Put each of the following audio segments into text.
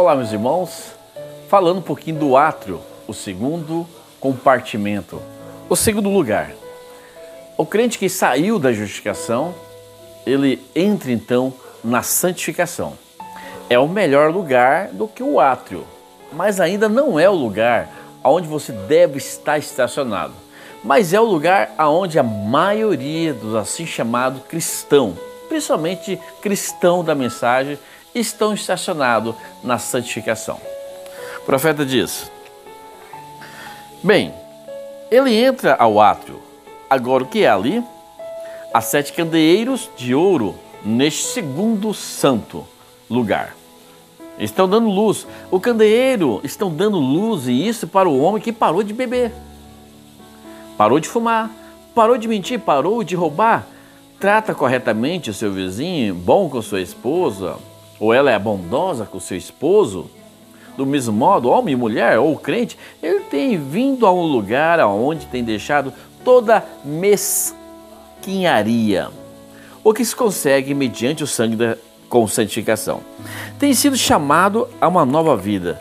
Olá, meus irmãos. Falando um pouquinho do átrio, o segundo compartimento, o segundo lugar. O crente que saiu da justificação, ele entra então na santificação. É o melhor lugar do que o átrio, mas ainda não é o lugar onde você deve estar estacionado. Mas é o lugar aonde a maioria dos assim chamado cristão, principalmente cristão da mensagem, estão estacionados na santificação. O profeta diz: Bem, ele entra ao átrio. Agora o que é ali? Há sete candeeiros de ouro neste segundo santo lugar. Estão dando luz. O candeeiro estão dando luz e isso para o homem que parou de beber. Parou de fumar, parou de mentir, parou de roubar. Trata corretamente o seu vizinho, bom com sua esposa, ou ela é bondosa com seu esposo. Do mesmo modo, homem mulher ou crente, ele tem vindo a um lugar onde tem deixado toda mesquinharia, o que se consegue mediante o sangue da com santificação. Tem sido chamado a uma nova vida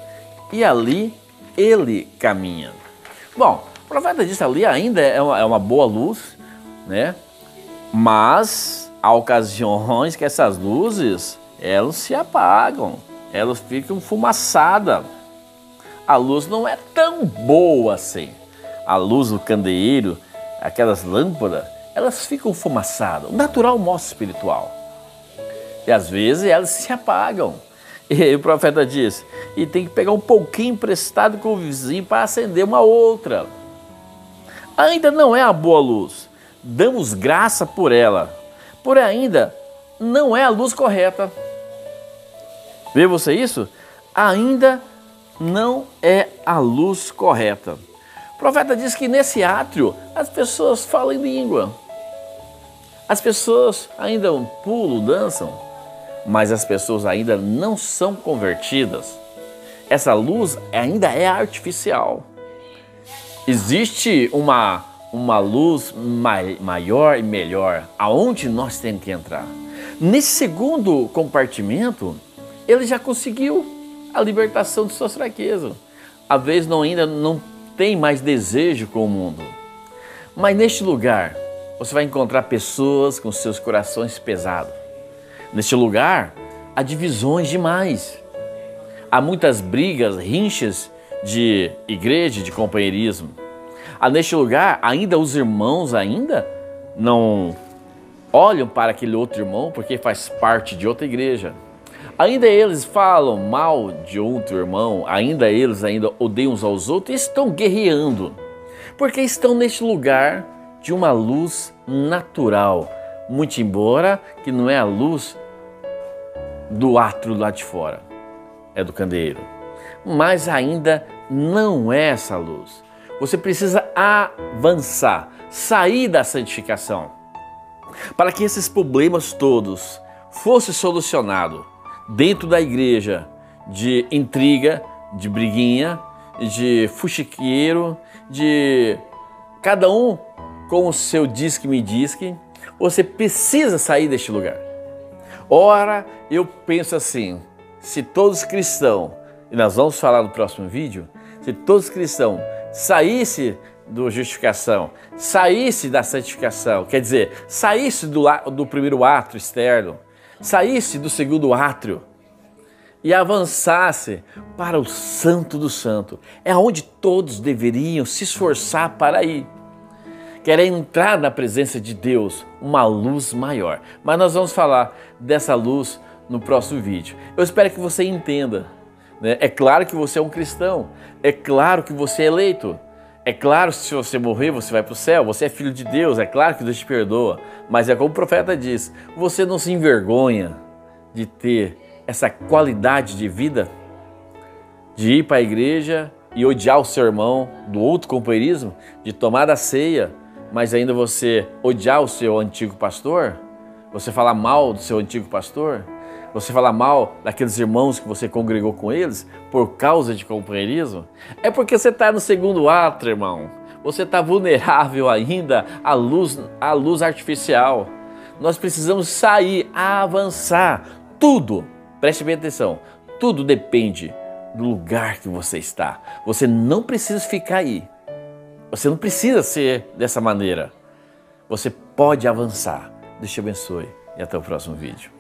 e ali ele caminha. Bom, o profeta disse ali ainda é uma, é uma boa luz, né? Mas há ocasiões que essas luzes elas se apagam, elas ficam fumaçadas. A luz não é tão boa assim. A luz do candeeiro, aquelas lâmpadas, elas ficam fumaçadas. O natural mostra espiritual. E às vezes elas se apagam. E o profeta diz: e tem que pegar um pouquinho emprestado com o vizinho para acender uma outra. Ainda não é a boa luz. Damos graça por ela. Porém, ainda não é a luz correta. Vê você isso? Ainda não é a luz correta. O profeta diz que nesse átrio as pessoas falam em língua. As pessoas ainda pulam, dançam mas as pessoas ainda não são convertidas. Essa luz ainda é artificial. Existe uma, uma luz mai, maior e melhor aonde nós temos que entrar. Nesse segundo compartimento, ele já conseguiu a libertação de suas fraquezas. Às vezes não, ainda não tem mais desejo com o mundo. Mas neste lugar, você vai encontrar pessoas com seus corações pesados Neste lugar há divisões demais. Há muitas brigas, rinchas de igreja, de companheirismo. Há neste lugar ainda os irmãos ainda não olham para aquele outro irmão porque faz parte de outra igreja. Ainda eles falam mal de outro irmão, ainda eles ainda odeiam uns aos outros e estão guerreando. Porque estão neste lugar de uma luz natural, muito embora que não é a luz do átrio lá de fora, é do candeeiro. Mas ainda não é essa luz. Você precisa avançar, sair da santificação, para que esses problemas todos fossem solucionados dentro da igreja de intriga, de briguinha, de fuxiqueiro, de cada um com o seu disque-me disque, você precisa sair deste lugar. Ora, eu penso assim: se todos cristãos, e nós vamos falar no próximo vídeo, se todos cristãos saísse do justificação, saísse da santificação, quer dizer, saísse do, do primeiro átrio externo, saísse do segundo átrio e avançasse para o Santo do Santo, é onde todos deveriam se esforçar para ir quer entrar na presença de Deus, uma luz maior. Mas nós vamos falar dessa luz no próximo vídeo. Eu espero que você entenda. Né? É claro que você é um cristão, é claro que você é eleito. É claro que se você morrer, você vai para o céu, você é filho de Deus, é claro que Deus te perdoa. Mas é como o profeta diz: você não se envergonha de ter essa qualidade de vida, de ir para a igreja e odiar o seu irmão do outro companheirismo, de tomar da ceia, mas ainda você odiar o seu antigo pastor? Você falar mal do seu antigo pastor? Você falar mal daqueles irmãos que você congregou com eles por causa de companheirismo? É porque você está no segundo ato, irmão. Você está vulnerável ainda à luz, à luz artificial. Nós precisamos sair, avançar. Tudo, preste bem atenção, Tudo depende do lugar que você está. Você não precisa ficar aí. Você não precisa ser dessa maneira. Você pode avançar. Deus te abençoe e até o próximo vídeo.